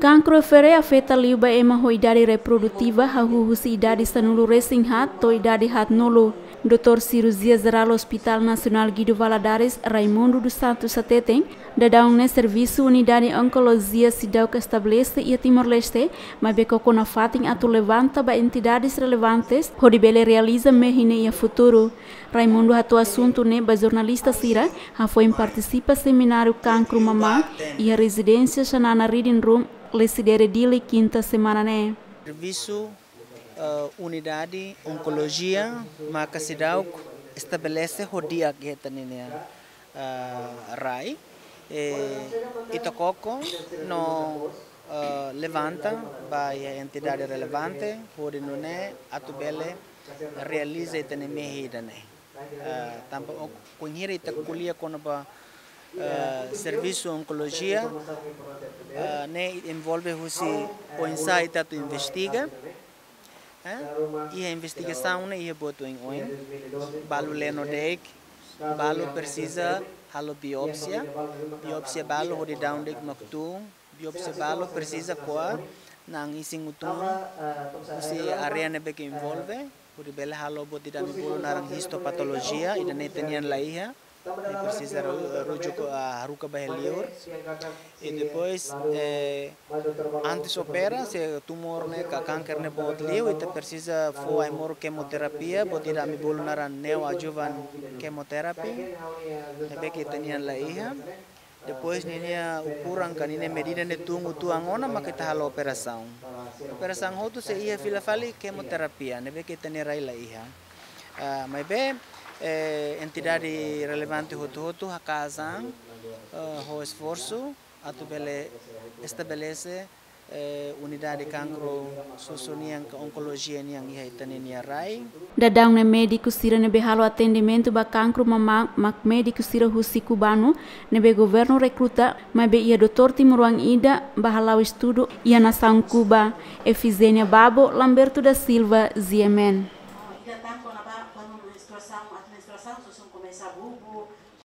Cancro fere afeta liuba ema ho idade reprodutiva hahuhusi idade sanulu racing hat to idade hat nolo. Dr. Cirurgia Geral Hospital Nacional Guido Valadares, Raimundo dos Santos Sateten, dadão ne serviço unidade oncologia cidau que estabelece e Timor-Leste, mas beco fatin atu levanta ba entidades relevantes, bele realiza mehine e futuro. Raimundo hatu assunto ne ba jornalista Sira, ha foi participa seminário cancro mamã e a residência Xanana Reading Room, lesidere dile quinta semana ne. Serviço uh, unidade oncologia maka sidau estabelece hodia kita ni uh, rai e itokoko no uh, levanta by entidade relevante pode não é atubele realiza itene mehi dane uh, tampa kunhira ita kulia kono ba Uh, serviço oncologia uh, ne envolve o insight tu investiga e a investigação né ia botou em oin balu lenodek balu precisa halo biopsia biopsia balu hodi down dek maktu biopsia balu precisa qua nang ising utung si area ne bek involve hodi bela halo boti dami bulu narang histopatologia ida netenian laiha precisa a ruca barrelior e depois eh, antes opera se tumor né ka câncer né bot liu e precisa foi moro quimioterapia boti dami bolu naran neoadjuvant quimioterapia e que tenian la hija depois ninia ukuran kan ini medida ne tungu tuangona maka kita halo operação operação hotu se ia fila fali quimioterapia ne be que tenia la hija uh, mas bem eh, entidade relevante hotu hakazan uh, ho esforço atubele estabelece unidade cancro susunian oncologia niang iha itani rai. Dadang ne médico sira ne behalo atendimento ba cancro mama mak médico sira husi cubano ne be governo recruta ma be ia doutor timuruang ida bahalau estudo ia nação cuba efizenia babo lamberto da silva ziemen menstruação, a menstruação, começa a bulbo,